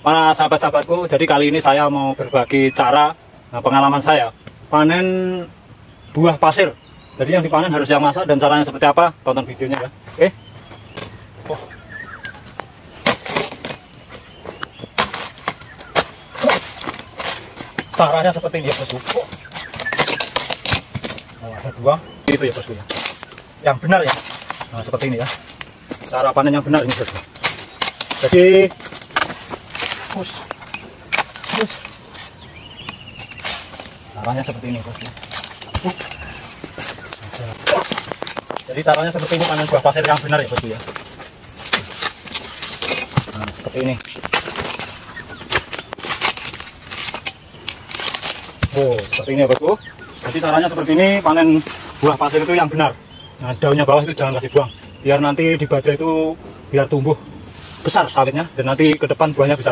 para sahabat-sahabatku, jadi kali ini saya mau berbagi cara nah, pengalaman saya panen buah pasir. Jadi yang dipanen harus yang masak dan caranya seperti apa? Tonton videonya ya. Oke. Oh. Caranya seperti ini ya bosku. Oh. Nah, ada dua, itu ya bosku ya. Yang benar ya. Nah seperti ini ya. Cara panen yang benar ini bosku. Jadi push push caranya seperti ini bosku Uh. jadi caranya seperti ini panen buah pasir yang benar ya bosku ya? Nah, seperti ini. Oh seperti ini ya bosku jadi caranya seperti ini panen buah pasir itu yang benar. Nah daunnya bawah itu jangan kasih buang. Biar nanti di baja itu biar tumbuh besar sawitnya dan nanti ke depan buahnya bisa